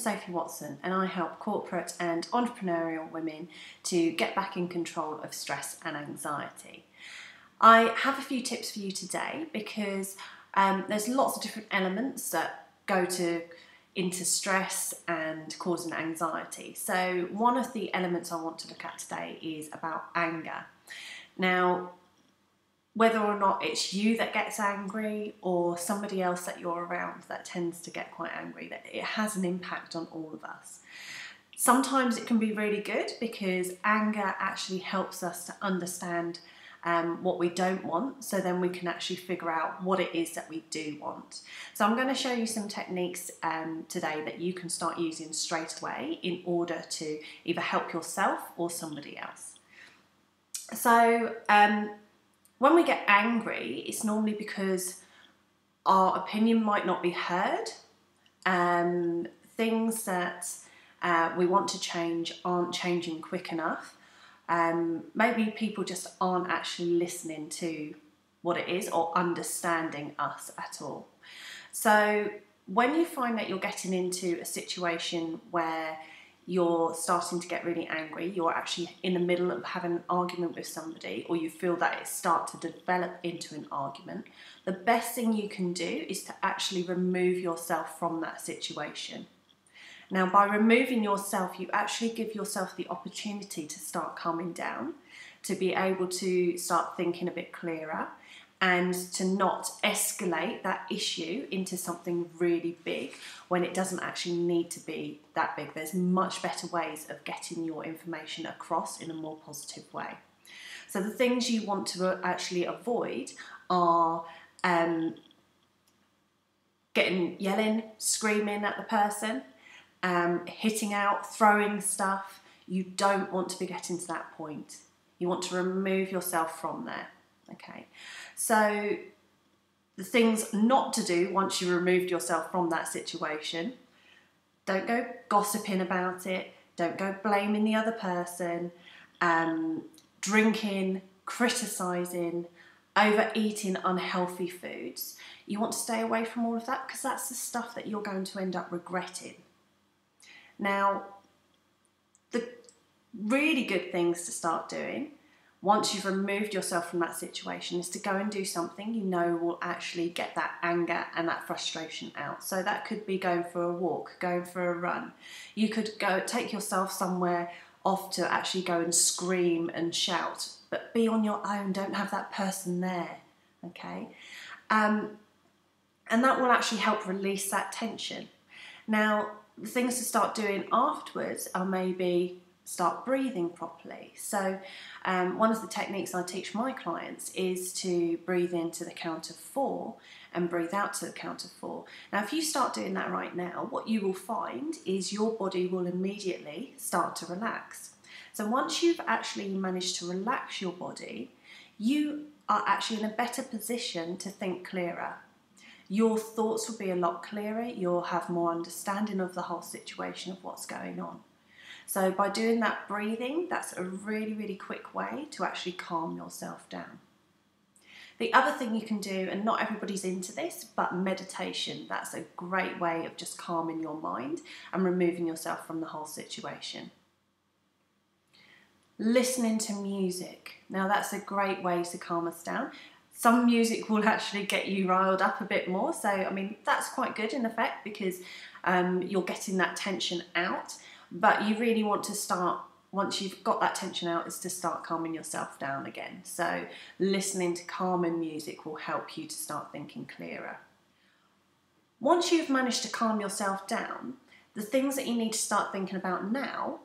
Sophie Watson and I help corporate and entrepreneurial women to get back in control of stress and anxiety. I have a few tips for you today because um, there's lots of different elements that go to into stress and causing anxiety. So one of the elements I want to look at today is about anger. Now, whether or not it's you that gets angry or somebody else that you're around that tends to get quite angry, that it has an impact on all of us. Sometimes it can be really good because anger actually helps us to understand um, what we don't want, so then we can actually figure out what it is that we do want. So, I'm going to show you some techniques um, today that you can start using straight away in order to either help yourself or somebody else. So, um, when we get angry, it's normally because our opinion might not be heard. Um, things that uh, we want to change aren't changing quick enough. Um, maybe people just aren't actually listening to what it is or understanding us at all. So, when you find that you're getting into a situation where you're starting to get really angry, you're actually in the middle of having an argument with somebody, or you feel that it start to develop into an argument, the best thing you can do is to actually remove yourself from that situation. Now, by removing yourself, you actually give yourself the opportunity to start calming down, to be able to start thinking a bit clearer, and to not escalate that issue into something really big when it doesn't actually need to be that big. There's much better ways of getting your information across in a more positive way. So, the things you want to actually avoid are um, getting yelling, screaming at the person, um, hitting out, throwing stuff. You don't want to be getting to that point. You want to remove yourself from there. Okay, so the things not to do once you've removed yourself from that situation don't go gossiping about it, don't go blaming the other person, um, drinking, criticizing, overeating unhealthy foods. You want to stay away from all of that because that's the stuff that you're going to end up regretting. Now, the really good things to start doing once you've removed yourself from that situation is to go and do something you know will actually get that anger and that frustration out. So that could be going for a walk, going for a run. You could go take yourself somewhere off to actually go and scream and shout, but be on your own, don't have that person there. Okay? Um, and that will actually help release that tension. Now, the things to start doing afterwards are maybe start breathing properly. So, um, one of the techniques I teach my clients is to breathe into the count of four and breathe out to the count of four. Now, if you start doing that right now, what you will find is your body will immediately start to relax. So, once you've actually managed to relax your body, you are actually in a better position to think clearer. Your thoughts will be a lot clearer, you'll have more understanding of the whole situation of what's going on. So by doing that breathing, that's a really, really quick way to actually calm yourself down. The other thing you can do, and not everybody's into this, but meditation. That's a great way of just calming your mind and removing yourself from the whole situation. Listening to music. Now, that's a great way to calm us down. Some music will actually get you riled up a bit more. So, I mean, that's quite good in effect because um, you're getting that tension out. But you really want to start once you've got that tension out is to start calming yourself down again. So listening to calming music will help you to start thinking clearer. Once you've managed to calm yourself down, the things that you need to start thinking about now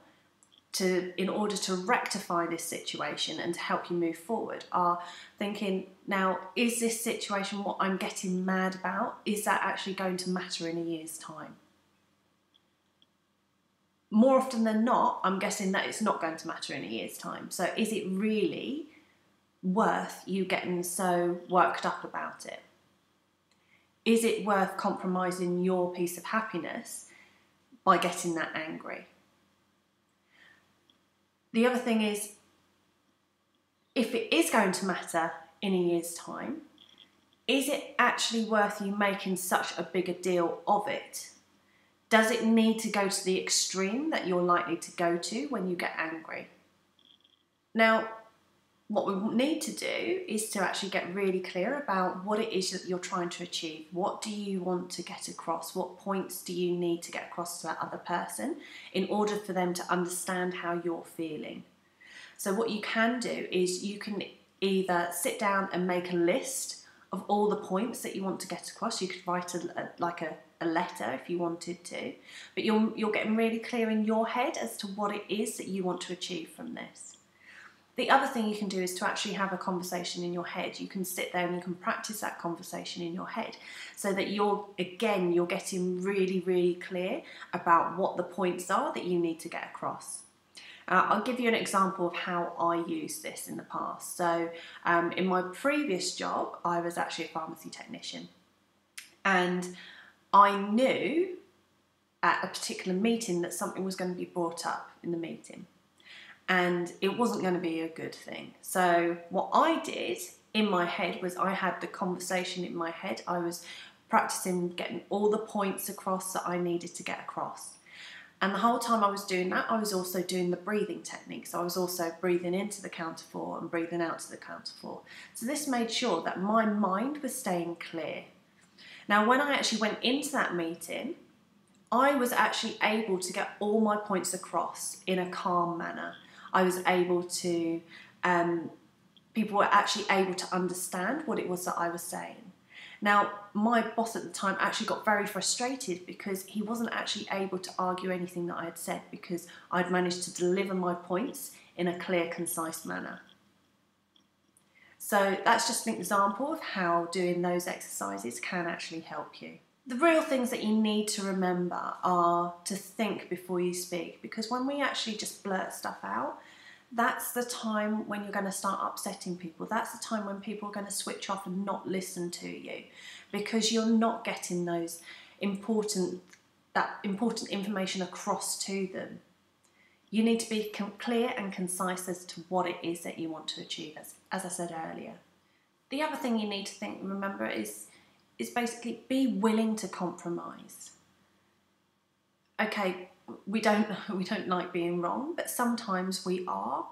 to in order to rectify this situation and to help you move forward are thinking now is this situation what I'm getting mad about is that actually going to matter in a year's time more often than not, I'm guessing that it's not going to matter in a year's time. So, is it really worth you getting so worked up about it? Is it worth compromising your piece of happiness by getting that angry? The other thing is, if it is going to matter in a year's time, is it actually worth you making such a bigger deal of it Does it need to go to the extreme that you're likely to go to when you get angry? Now, what we need to do is to actually get really clear about what it is that you're trying to achieve. What do you want to get across? What points do you need to get across to that other person in order for them to understand how you're feeling? So, what you can do is you can either sit down and make a list of all the points that you want to get across. You could write a, a like a, a letter if you wanted to, but you're, you're getting really clear in your head as to what it is that you want to achieve from this. The other thing you can do is to actually have a conversation in your head. You can sit there and you can practice that conversation in your head so that you're, again, you're getting really, really clear about what the points are that you need to get across. Uh, I'll give you an example of how I used this in the past. So, um, in my previous job, I was actually a pharmacy technician, and I knew at a particular meeting that something was going to be brought up in the meeting and it wasn't going to be a good thing. So, what I did in my head was I had the conversation in my head. I was practicing getting all the points across that I needed to get across. And the whole time I was doing that, I was also doing the breathing technique. So I was also breathing into the counter four and breathing out to the counter four. So this made sure that my mind was staying clear. Now, when I actually went into that meeting, I was actually able to get all my points across in a calm manner. I was able to, um, people were actually able to understand what it was that I was saying. Now, my boss at the time actually got very frustrated because he wasn't actually able to argue anything that I had said because I'd managed to deliver my points in a clear, concise manner. So that's just an example of how doing those exercises can actually help you. The real things that you need to remember are to think before you speak because when we actually just blurt stuff out, that's the time when you're going to start upsetting people. That's the time when people are going to switch off and not listen to you because you're not getting those important that important information across to them. You need to be clear and concise as to what it is that you want to achieve, as, as I said earlier. The other thing you need to think, remember, is is basically be willing to compromise. Okay, we don't we don't like being wrong, but sometimes we are,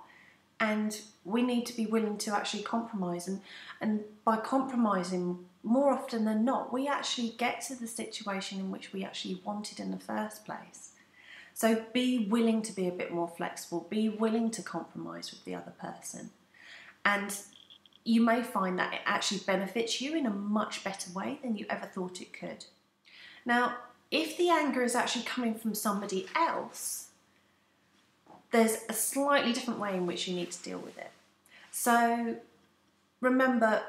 and we need to be willing to actually compromise. And and by compromising, more often than not, we actually get to the situation in which we actually wanted in the first place. So be willing to be a bit more flexible. Be willing to compromise with the other person, and you may find that it actually benefits you in a much better way than you ever thought it could. Now, if the anger is actually coming from somebody else, there's a slightly different way in which you need to deal with it. So remember,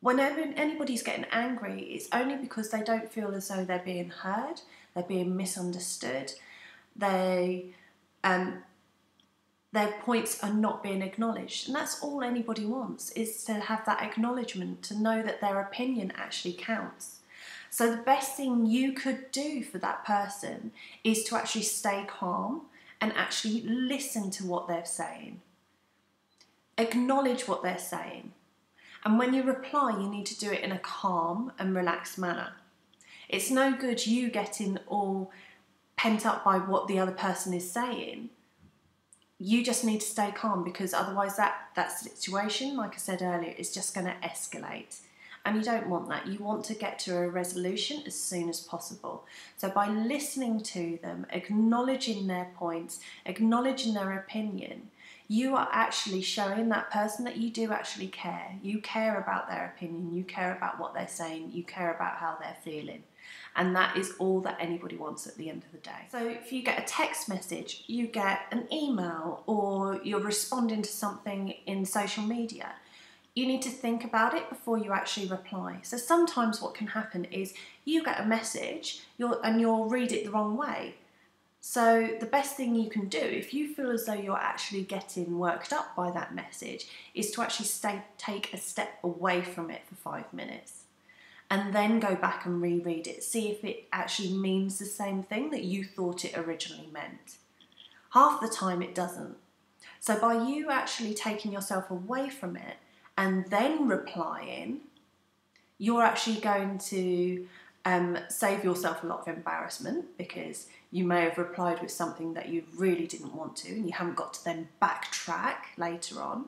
whenever anybody's getting angry, it's only because they don't feel as though they're being heard, they're being misunderstood, they um, their points are not being acknowledged. And that's all anybody wants is to have that acknowledgement, to know that their opinion actually counts. So, the best thing you could do for that person is to actually stay calm and actually listen to what they're saying. Acknowledge what they're saying. And when you reply, you need to do it in a calm and relaxed manner. It's no good you getting all pent up by what the other person is saying. You just need to stay calm because otherwise that, that situation, like I said earlier, is just going to escalate. And you don't want that. You want to get to a resolution as soon as possible. So, by listening to them, acknowledging their points, acknowledging their opinion, you are actually showing that person that you do actually care. You care about their opinion, you care about what they're saying, you care about how they're feeling. And that is all that anybody wants at the end of the day. So, if you get a text message, you get an email, or you're responding to something in social media, you need to think about it before you actually reply. So sometimes what can happen is you get a message and you'll read it the wrong way. So the best thing you can do if you feel as though you're actually getting worked up by that message is to actually stay, take a step away from it for five minutes and then go back and reread it. See if it actually means the same thing that you thought it originally meant. Half the time it doesn't. So by you actually taking yourself away from it and then replying, you're actually going to um, save yourself a lot of embarrassment because you may have replied with something that you really didn't want to and you haven't got to then backtrack later on.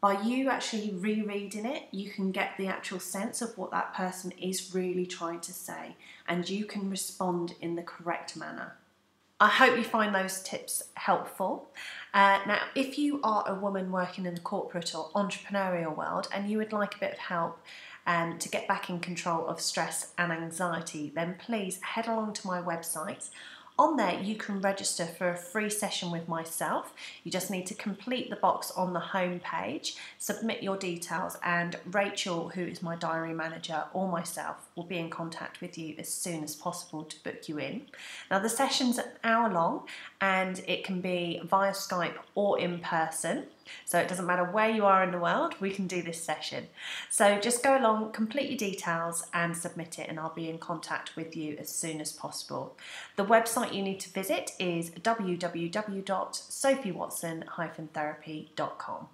By you actually rereading it, you can get the actual sense of what that person is really trying to say and you can respond in the correct manner. I hope you find those tips helpful. Uh, now, if you are a woman working in the corporate or entrepreneurial world and you would like a bit of help um, to get back in control of stress and anxiety, then please head along to my website on there, you can register for a free session with myself. You just need to complete the box on the home page, submit your details, and Rachel, who is my diary manager, or myself will be in contact with you as soon as possible to book you in. Now, the session's an hour long and it can be via Skype or in person. So it doesn't matter where you are in the world, we can do this session. So just go along, complete your details and submit it and I'll be in contact with you as soon as possible. The website you need to visit is www.sophiewatson-therapy.com.